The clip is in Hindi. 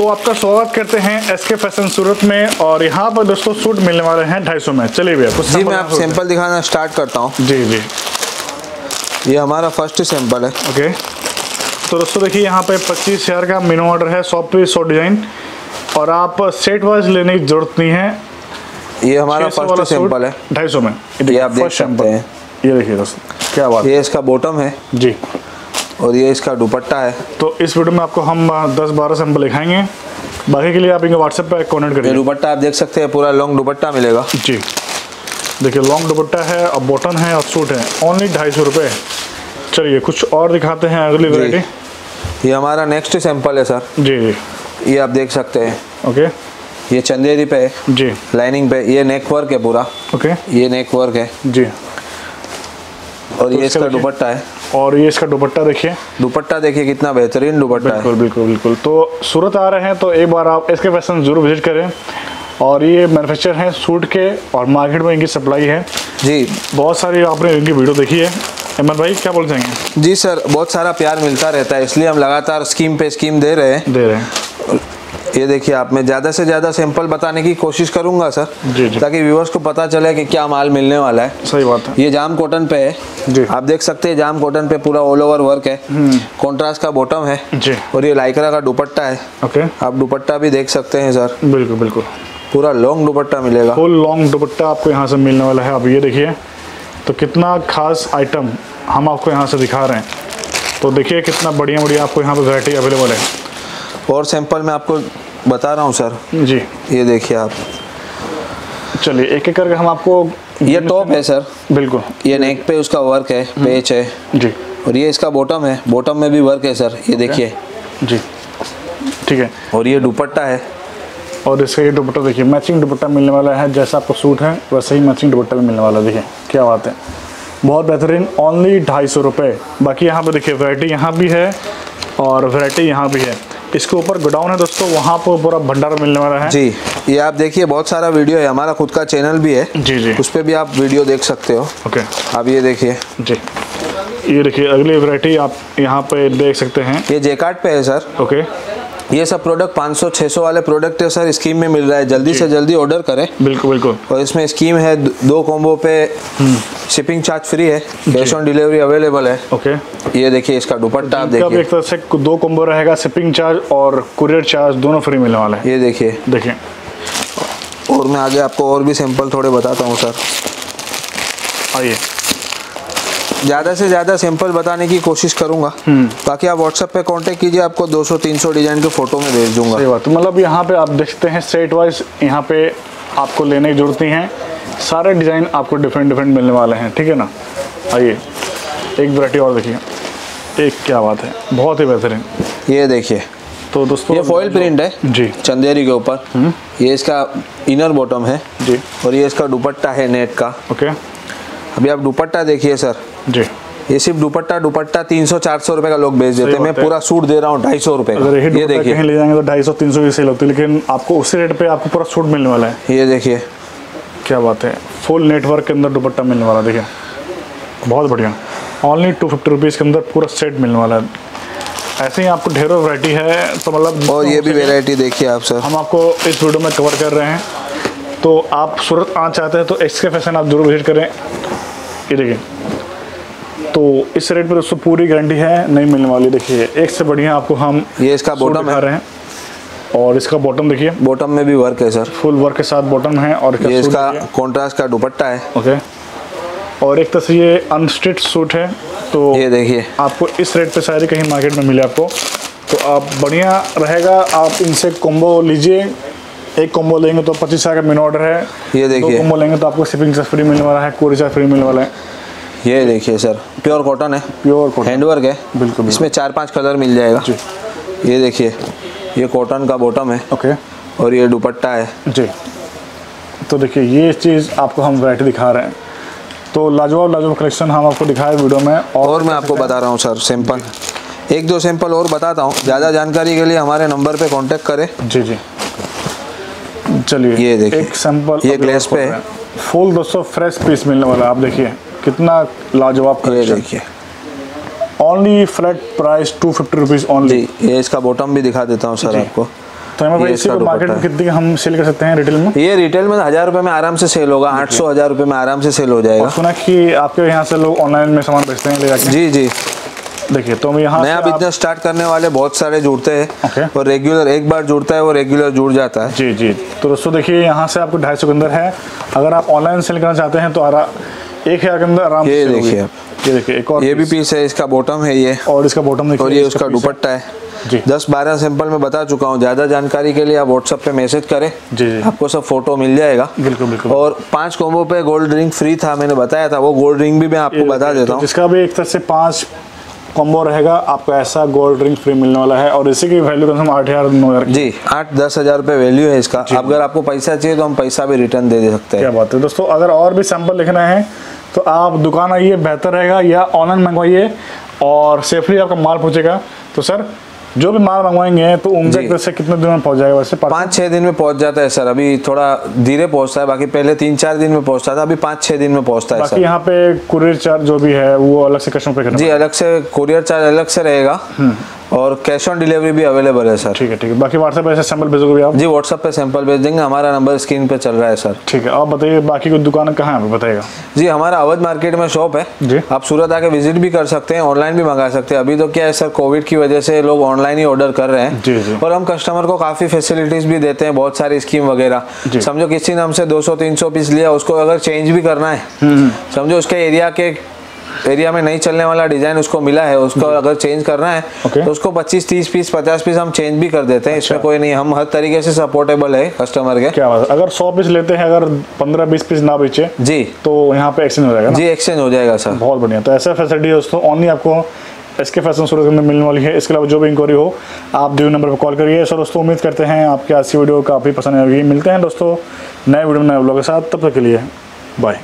तो आपका स्वागत करते हैं एस के फ़ैशन सूरत में और यहाँ पर दोस्तों सूट मिलने वाले हैं ढाई सौ में। चलिए भैया कुछ जी मैं आप सैंपल दिखाना स्टार्ट करता हूँ। जी जी। ये हमारा फ़र्स्ट सैंपल है। ओके तो दोस्तों देखिए यहाँ पे पच्चीस हज़ार का मिनो ऑर्डर है सौ पीस सौ डिज़ाइन और आप सेट वाइज लेने की ज़रूरत नहीं है। ये हमारा फ़र्स्ट सैंपल है। ढाई सौ में। ये आप देख सकते हैं। ये देखिए दोस्तों क्या बात है। ये इसका बॉटम है। जी। और ये इसका दुपट्टा है। तो इस वीडियो में आपको हम दस बारह सैंपल दिखाएँगे। बाकी के लिए आप इनके व्हाट्सएप पे कॉन्टेक्ट ये करिए दुपट्टा आप देख सकते हैं पूरा लॉन्ग दुपट्टा मिलेगा। जी। देखिए लॉन्ग दुपट्टा है और बॉटन है और सूट है। ओनली ढाई सौ रुपये चलिए कुछ और दिखाते हैं अगली वैरायटी ये हमारा नेक्स्ट सैंपल है सर जी जी। ये आप देख सकते हैं। ओके ये चंदेरी पे है। जी। लाइनिंग पे। ये नेक वर्क है पूरा। ओके ये नेक वर्क है। जी। और तो ये इसका दुपट्टा है। और ये इसका दुपट्टा देखिए। दुपट्टा देखिए कितना बेहतरीन दुपट्टा बिल्कुल बिल्कुल बिल्कुल। तो सूरत आ रहे हैं तो एक बार आप इसके फ़ैशन ज़रूर विज़िट करें। और ये मैनुफेक्चर हैं सूट के और मार्केट में इनकी सप्लाई है। जी। बहुत सारी आपने इनकी वीडियो देखी है। अहमद भाई क्या बोल जाएँगे जी सर बहुत सारा प्यार मिलता रहता है इसलिए हम लगातार स्कीम पे स्कीम दे रहे हैं। दे रहे हैं। ये देखिए आप मैं ज़्यादा से ज़्यादा सैंपल बताने की कोशिश करूँगा सर जी, जी। ताकि व्यूवर्स को पता चले कि क्या माल मिलने वाला है। सही बात है। ये जाम कॉटन पे है। जी। आप देख सकते हैं जाम कॉटन पे पूरा ऑल ओवर वर्क है। कॉन्ट्रास्ट का बॉटम है। जी। और ये लाइकरा का दुपट्टा है। ओके आप दुपट्टा भी देख सकते हैं सर बिल्कुल बिल्कुल। पूरा लॉन्ग दुपट्टा मिलेगा। फुल लॉन्ग दुपट्टा आपको यहाँ से मिलने वाला है। आप ये देखिए तो कितना खास आइटम हम आपको यहाँ से दिखा रहे हैं। तो देखिए कितना बढ़िया बढ़िया आपको यहाँ पे वैरायटी अवेलेबल है। और सैंपल मैं आपको बता रहा हूँ सर जी। ये देखिए आप। चलिए एक एक करके हम आपको ये टॉप है सर बिल्कुल। ये नेक पे उसका वर्क है पेच है। जी। और ये इसका बॉटम है। बॉटम में भी वर्क है सर ये देखिए। जी। ठीक है। और ये दुपट्टा है। और इसका ये दुपट्टा देखिए मैचिंग दुपट्टा मिलने वाला है। जैसा आपको सूट है वैसे ही मैचिंग दुपट्टा भी मिलने वाला है। देखिए क्या बात है। बहुत बेहतरीन। ओनली ढाई सौ रुपये बाकी यहाँ पर देखिए वैरायटी यहाँ भी है और वैरायटी यहाँ भी है। इसके ऊपर गोडाउन है दोस्तों वहाँ पर पूरा भंडार मिलने वाला है। जी ये आप देखिए बहुत सारा वीडियो है हमारा खुद का चैनल भी है। जी जी। उस पर भी आप वीडियो देख सकते हो। ओके। आप ये देखिए। जी। ये देखिए अगली वैरायटी आप यहाँ पे देख सकते हैं। ये जेकार्ड पे है सर। ओके। ये सब प्रोडक्ट 500 600 वाले प्रोडक्ट है सर स्कीम में मिल रहा है। जल्दी से जल्दी ऑर्डर करें। बिल्कुल बिल्कुल। और इसमें स्कीम है दो- दो कॉम्बो पे शिपिंग चार्ज फ्री है। कैश ऑन डिलीवरी अवेलेबल है। ओके ये देखिए इसका दुपट्टा आप देखिए। एक तरह से दो कॉम्बो रहेगा शिपिंग चार्ज और कुरियर चार्ज दोनों फ्री मिलने वाला है। ये देखिए। देखिए। और मैं आगे आपको और भी सैंपल थोड़े बताता हूँ सर आइए। ज़्यादा से ज़्यादा सैंपल बताने की कोशिश करूँगा। बाकी आप व्हाट्सएप पे कांटेक्ट कीजिए आपको 200-300 डिज़ाइन के फ़ोटो में भेज दूँगा। सही बात। मतलब यहाँ पे आप देखते हैं सेट वाइज यहाँ पे आपको लेने की ज़रूरत नहीं है। सारे डिज़ाइन आपको डिफरेंट डिफरेंट मिलने वाले हैं ठीक है ना? आइए एक वैरायटी और देखिए। एक क्या बात है बहुत ही बेहतरीन। ये देखिए तो दोस्तों ये फॉइल प्रिंट है जी। चंदेरी के ऊपर। ये इसका इनर बॉटम है जी। और ये इसका दुपट्टा है नेट का। ओके। अभी आप दुपट्टा देखिए सर। जी। ये सिर्फ़ दुपट्टा दुपट्टा 300-400 रुपए का लोग बेच देते हैं। मैं पूरा सूट दे रहा हूँ ढाई सौ रुपए अगर ये देखिए। कहीं ले जाएँगे तो ढाई सौ तीन सौ की सेल होती है लेकिन आपको उसी रेट पे आपको पूरा सूट मिलने वाला है। ये देखिए। क्या बात है। फुल नेटवर्क के अंदर दुपट्टा मिलने वाला है, देखिए। बहुत बढ़िया। ऑनली टू फिफ्टी रुपीज़ के अंदर पूरा सेट मिलने वाला है। ऐसे ही आपको ढेरों वैरायटी है तो मतलब और ये भी वेराइटी देखिए आप सर हम आपको इस वीडियो में कवर कर रहे हैं। तो आप सूरत आना चाहते हैं तो एक्स के फ़ैशन आप ज़रूर विज़िट करें। ये देखिए। तो इस रेट पर उसको पूरी गारंटी है नहीं मिलने वाली। देखिए एक से बढ़िया आपको हम ये इसका बॉटम है? रहे हैं। और इसका बॉटम देखिए। बॉटम में भी वर्क है सर फुल वर्क के साथ बॉटम है और ये इसका कॉन्ट्रास्ट का दुपट्टा है। ओके और एक तरह से ये अनस्टिच सूट है तो ये देखिए। आपको इस रेट पे शायद कहीं मार्केट में मिले आपको। तो आप बढ़िया रहेगा आप इनसे कॉम्बो लीजिए। एक कॉम्बो लेंगे तो पच्चीस हज़ार का मिन ऑर्डर है। ये देखिए। कॉम्बो लेंगे तो आपको शिपिंग चार्ज फ्री मिलने वाला है कोरी चार्ज फ्री मिलने वाला है। ये देखिए सर प्योर कॉटन है। Pure cotton. हैंडवर्क है। बिल्कुल, इसमें चार पाँच कलर मिल जाएगा। जी। ये देखिए ये कॉटन का बॉटम है। ओके। और ये दुपट्टा है। जी। तो देखिए ये चीज़ आपको हम वैरायटी दिखा रहे हैं। तो लाजवाब लाजवाब कलेक्शन हम आपको दिखाए वीडियो में और और मैं आपको बता रहा हूँ सर सैंपल एक दो सैंपल और बताता हूँ। ज़्यादा जानकारी के लिए हमारे नंबर पे कांटेक्ट करें। जी जी। चलिए ये देखिए। एक सैंपल ये ग्लेस पे है। फुल दोस्तों फ्रेश पीस मिलने वाला आप देखिए। कितना लाजवाब कलेक्शन देखिए। Only flat price two fifty rupees only जी ये इसका बॉटम भी दिखा देता हूँ सर। आपको। तो हमें भाई इसी मार्केट में कितने हम सेल कर सकते हैं रिटेल में? ये रिटेल में हज़ार रुपए में आराम से सेल होगा आठ सौ हज़ार रुपए में आराम से सेल हो जाएगा। सुना कि आपके यहाँ से लोग ऑनलाइन में सामान बेचते हैं ले जाके। जी जी। देखिए तो हम यहाँ नया आप- स्टार्ट करने वाले बहुत सारे जुड़ते हैं। Okay. और रेगुलर एक बार जुड़ता है वो रेगुलर जुड़ जाता है। जी जी। तो दोस्तों देखिए यहाँ से आपको ढाई सौ के अंदर है। अगर आप ऑनलाइन सेल करना चाहते हैं तो आरा एक के अंदर आराम ये। देखिए ये देखिए एक और ये भी पीस है इसका बॉटम है ये। और इसका बॉटम देखिए और ये उसका दुपट्टा है। जी। दस बारह सैंपल में बता चुका हूँ। ज़्यादा जानकारी के लिए आप व्हाट्सएप पे मैसेज करें। जी, जी। आपको सब फ़ोटो मिल जाएगा। बिल्कुल, बिल्कुल। और पाँच कॉम्बो पे गोल्ड रिंग फ्री था मैंने बताया था। वो गोल्ड रिंग भी मैं आपको बता देता तो हूँ जिसका भी एक तरह से पाँच कॉम्बो रहेगा आपको ऐसा गोल्ड रिंग फ्री मिलने वाला है। और इसी की वैल्यू कम से कम आठ हज़ार नौ हज़ार जी आठ दस हज़ार रुपये वैल्यू है इसका। अगर आपको पैसा चाहिए तो हम पैसा भी रिटर्न दे दे सकते हैं। क्या बात है। दोस्तों अगर और भी सैंपल लिखना है तो आप दुकान आइए बेहतर रहेगा या ऑनलाइन मंगवाइए और सेफली आपका माल पहुंचेगा। तो सर जो भी माल मंगवाएँगे तो उम्मीद से कितने दिन में पहुँच जाएगा वैसे पाँच छः दिन में पहुँच जाता है सर। अभी थोड़ा धीरे पहुँचता है बाकी पहले तीन चार दिन में पहुँचता था अभी पाँच छः दिन में पहुँचता है बाकी सर। यहाँ पे कुरियर चार्ज जो भी है वो अलग से कस्टमर पे जी अलग से कुरियर चार्ज अलग से रहेगा। और कैश ऑन डिलीवरी भी अवेलेबल है सर ठीक है ठीक है. बाकी व्हाट्सएप पे सैंपल भेजोगे भी आप? जी व्हाट्सएप पे सैंपल भेज देंगे. हमारा नंबर स्क्रीन पे चल रहा है सर ठीक है. आप बताइए बाकी कोई दुकान कहाँ है बताइएगा. जी हमारा अवध मार्केट में शॉप है. जी। आप सूरत आके विज़िट भी कर सकते हैं ऑनलाइन भी मंगा सकते हैं. अभी तो क्या है सर कोविड की वजह से लोग ऑनलाइन ही ऑर्डर कर रहे हैं. जी, जी। और हम कस्टमर को काफ़ी फैसिलिटीज़ भी देते हैं बहुत सारी स्कीम वगैरह. समझो किसी ने हमसे 200-300 पीस लिया उसको अगर चेंज भी करना है हम्म, समझो उसके एरिया के एरिया में नहीं चलने वाला डिज़ाइन उसको मिला है उसको अगर चेंज करना है Okay. तो उसको 25 30 पीस 50 पीस हम चेंज भी कर देते हैं इसमें अच्छा। कोई नहीं हम हर तरीके से सपोर्टेबल है कस्टमर के। क्या बात अगर सौ पीस लेते हैं अगर पंद्रह बीस पीस ना बेचे जी। तो यहाँ पे एक्सचेंज हो जाएगा जी एक्सचेंज हो जाएगा सर बहुत बढ़िया। तो ऐसा फैसिलिटी है दोस्तों ओनली आपको इसके फ़ैशन सूरत के अंदर मिलने वाली है। इसके अलावा जो भी इंक्वायरी हो आप दिए नंबर पर कॉल करिए। सर दोस्तों उम्मीद करते हैं आपकी आज की वीडियो काफ़ी पसंद आएगी मिलते हैं दोस्तों नए वीडियो में नए ब्लॉग के साथ। तब तक के लिए बाय